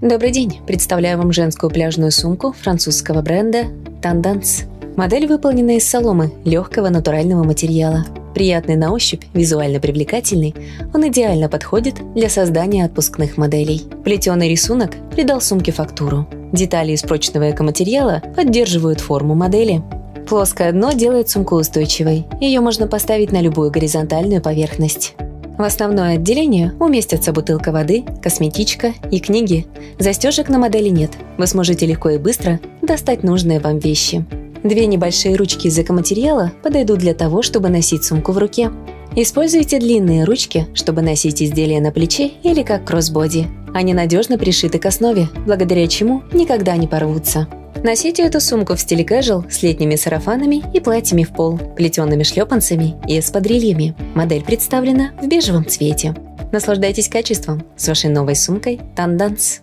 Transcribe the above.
Добрый день! Представляю вам женскую пляжную сумку французского бренда Tendance. Модель выполнена из соломы, легкого натурального материала. Приятный на ощупь, визуально привлекательный, он идеально подходит для создания отпускных моделей. Плетеный рисунок придал сумке фактуру. Детали из прочного экоматериала поддерживают форму модели. Плоское дно делает сумку устойчивой. Ее можно поставить на любую горизонтальную поверхность. В основное отделение уместятся бутылка воды, косметичка и книги. Застежек на модели нет. Вы сможете легко и быстро достать нужные вам вещи. Две небольшие ручки из экоматериала подойдут для того, чтобы носить сумку в руке. Используйте длинные ручки, чтобы носить изделия на плече или как кроссбоди. Они надежно пришиты к основе, благодаря чему никогда не порвутся. Носите эту сумку в стиле casual с летними сарафанами и платьями в пол, плетеными шлепанцами и эспадрильями. Модель представлена в бежевом цвете. Наслаждайтесь качеством с вашей новой сумкой Tandance.